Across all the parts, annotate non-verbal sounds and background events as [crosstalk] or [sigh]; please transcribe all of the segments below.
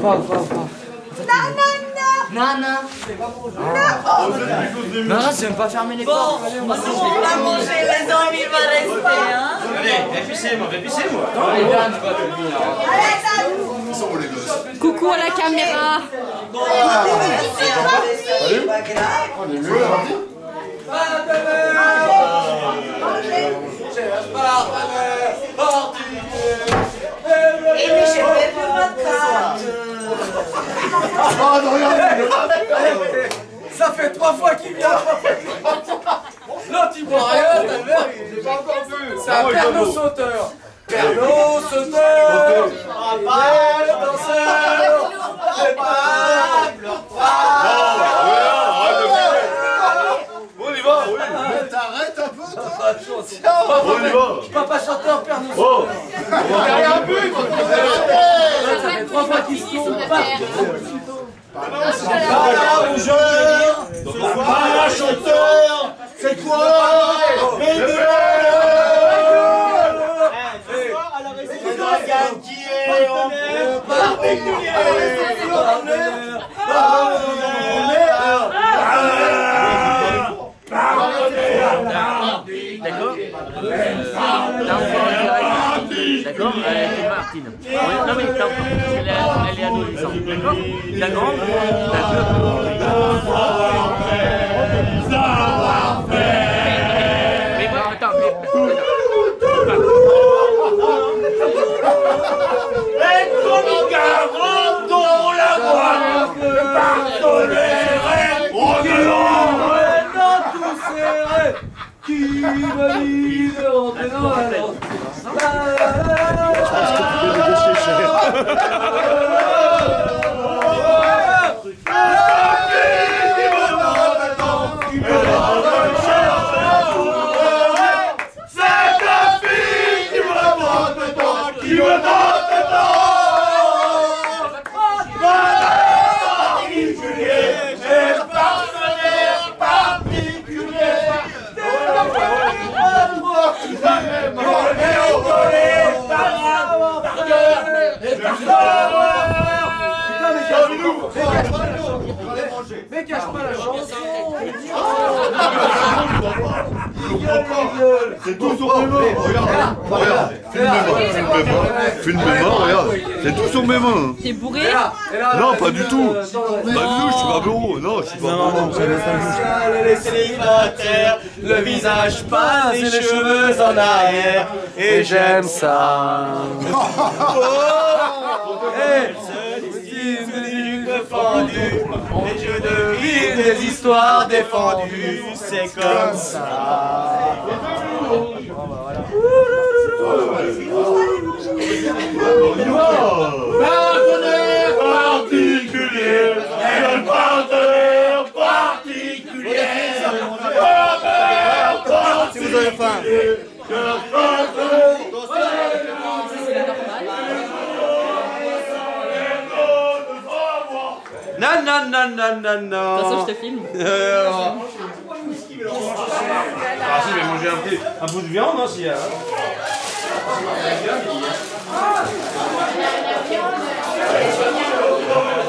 Non Non, non. Non, non, tu veux pas fermer les portes. On va manger les hommes, il va rester, hein. Allez, répissez-moi, répissez-moi. Allez, Dan, tu vas te Allez, Dan Coucou à la caméra. Pas grave. On est mieux. Et j'ai perdu ma carte Ah, non, regardez. Ça fait trois fois qu'il vient. Là, tu vois rien, ta mère. J'ai pas encore vu. C'est un perno sauteur. Perno sauteur. Belle danseur. C'est pas pleure On y va, oui. Mais t'arrêtes un peu, toi. On y va. Papa chanteur, perno Oh, J'ai rien vu quand on s'est arrêté. Ça fait se tourne. Pas rougeur. Pas chanteur. C'est quoi D'accord. D'accord C'est Martine. D'accord La grande. Mais bon, attends, mais... Maintenant tout serré. Qui me dit de rentrer dans la Woo! Mais cache pas la chanson c'est tout sur mes mains. Regarde. Filme-moi, regarde. C'est tout sur mes mains. T'es bourré Non, pas du tout. Pas du tout, je suis pas bureau. Non, je suis pas bureau. Les célibataires, le visage pas, les cheveux en arrière, et j'aime ça. [laughs] Fendu, et je devine des histoires défendues, c'est comme ça. Non, non, non, non, non. De toute façon, je te filme. Euh, Ah si, je vais manger un, petit, un bout de viande, hein, s'il y a. Je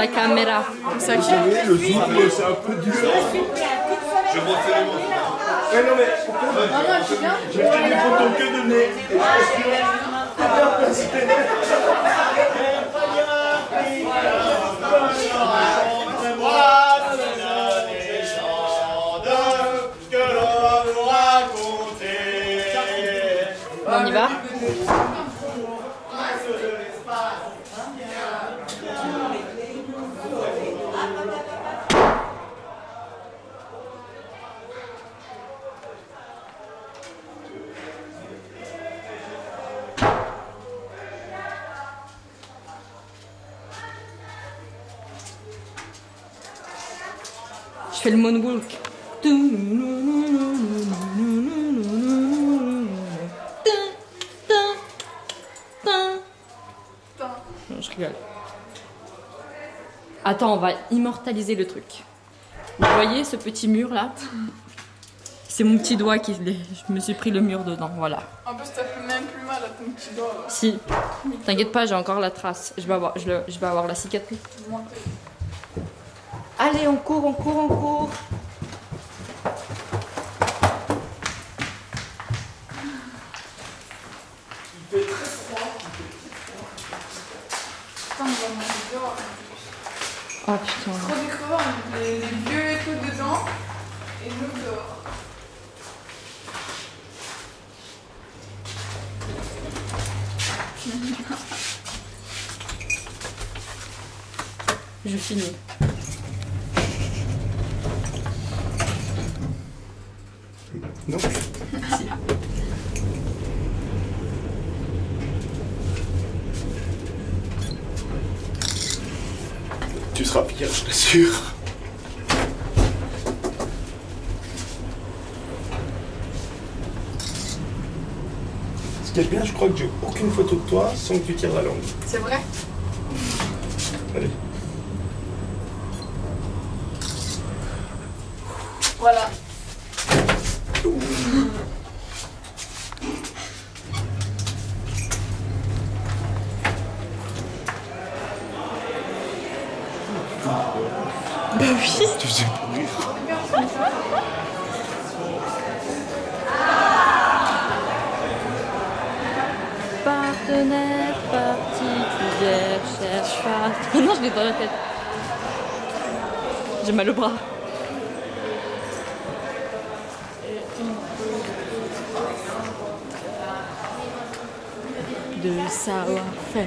la caméra. Ok Le c'est un peu dur. Je refais les mots. Ouais, non, mais. J'ai pris des photos que de nez. Je suis On y va? Je fais le moonwalk. Non, je rigole. Attends, on va immortaliser le truc. Vous voyez ce petit mur là? C'est mon petit doigt qui. Je me suis pris le mur dedans, voilà. En plus, t'as fait même plus mal à ton petit doigt. là. Si. T'inquiète pas, j'ai encore la trace. Je vais avoir, je, le- je vais avoir la cicatrice. Allez, on court, on court, on court. Putain, on va manger dehors. Oh putain. Trop crevards, les, les vieux et tout dedans. Et nous dehors. Je finis. Non. Je t'assure. Ce qui est bien, je crois que j'ai aucune photo de toi sans que tu tires la langue. C'est vrai? Allez. Voilà. Partenaire particulière, cherche pas. [laughs] non, je l'ai dans la tête. J'ai mal au bras. De savoir-faire.